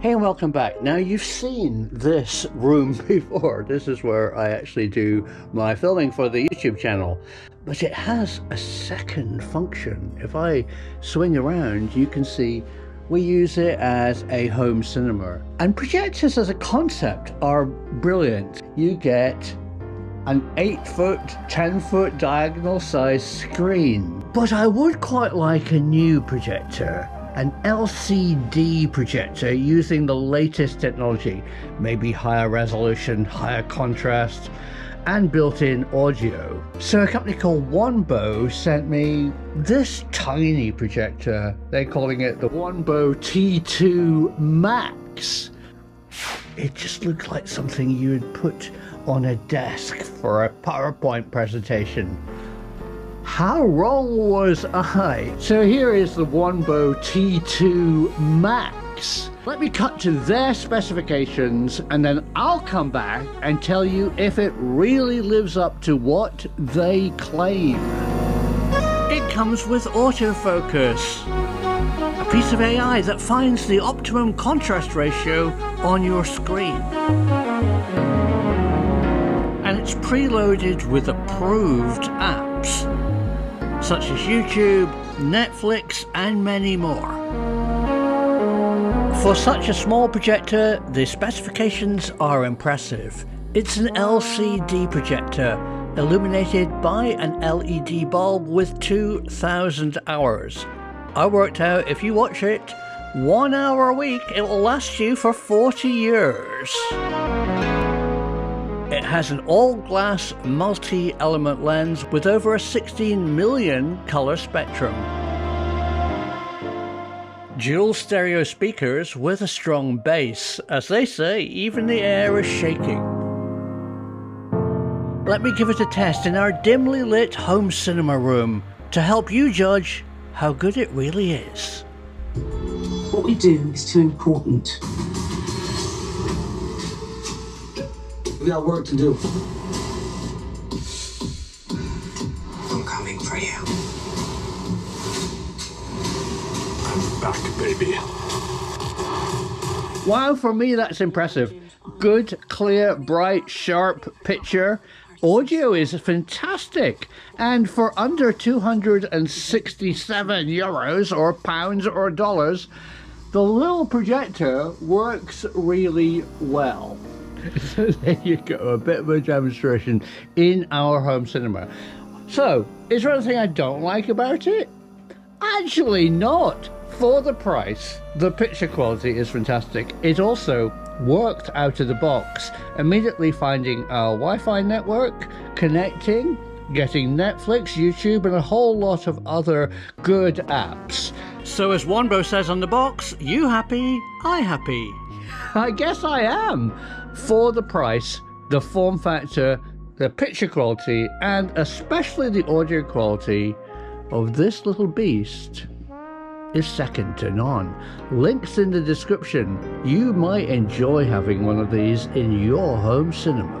Hey and welcome back. Now you've seen this room before. This is where I actually do my filming for the YouTube channel. But it has a second function. If I swing around, you can see we use it as a home cinema. And projectors as a concept are brilliant. You get an 8 foot, 10 foot diagonal size screen. But I would quite like a new projector an LCD projector using the latest technology, maybe higher resolution, higher contrast, and built-in audio. So a company called Wanbo sent me this tiny projector. They're calling it the Wanbo T2 Max. It just looks like something you would put on a desk for a PowerPoint presentation. How wrong was I? So here is the Wanbo T2 Max. Let me cut to their specifications and then I'll come back and tell you if it really lives up to what they claim. It comes with autofocus, a piece of AI that finds the optimum contrast ratio on your screen. And it's preloaded with approved apps such as YouTube, Netflix, and many more. For such a small projector, the specifications are impressive. It's an LCD projector, illuminated by an LED bulb with 2000 hours. I worked out if you watch it one hour a week, it will last you for 40 years. Has an all-glass multi-element lens with over a 16 million color spectrum. Dual stereo speakers with a strong bass. As they say, even the air is shaking. Let me give it a test in our dimly lit home cinema room to help you judge how good it really is. What we do is too important. We got work to do. I'm coming for you. I'm back, baby. Wow, for me that's impressive. Good, clear, bright, sharp picture. Audio is fantastic. And for under 267 euros or pounds or dollars, the little projector works really well. So there you go, a bit of a demonstration in our home cinema. So, is there anything I don't like about it? Actually, not. For the price, the picture quality is fantastic. It also worked out of the box, immediately finding our Wi Fi network, connecting, getting Netflix, YouTube, and a whole lot of other good apps. So, as Wanbo says on the box, you happy, I happy. I guess I am for the price, the form factor, the picture quality, and especially the audio quality of this little beast is second to none. Links in the description. You might enjoy having one of these in your home cinema.